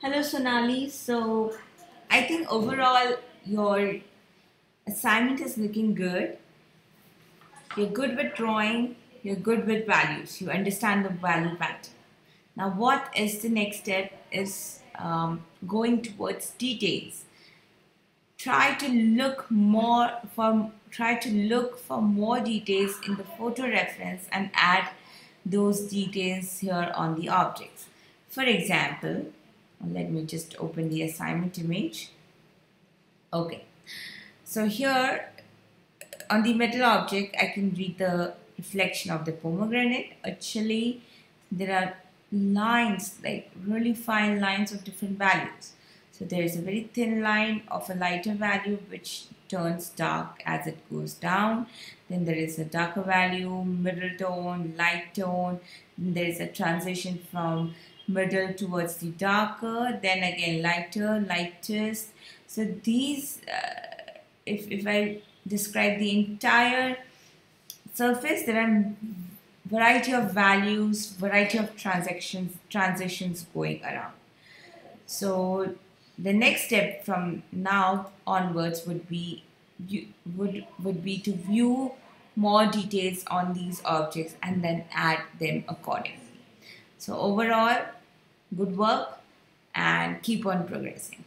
Hello Sonaly. So I think overall your assignment is looking good. You're good with drawing, you're good with values, you understand the value pattern. Now what is the next step is um, going towards details. Try to look more for try to look for more details in the photo reference and add those details here on the objects. For example, let me just open the assignment image. Okay, so here on the metal object, I can read the reflection of the pomegranate. Actually, there are lines, like really fine lines of different values. So there is a very thin line of a lighter value which turns dark as it goes down. Then there is a darker value, middle tone, light tone. There is a transition from middle towards the darker, then again lighter, lightest. So these, uh, if, if I describe the entire surface, there are variety of values, variety of transactions, transitions going around. So the next step from now onwards would be you would would be to view more details on these objects and then add them accordingly. So overall, good work and keep on progressing.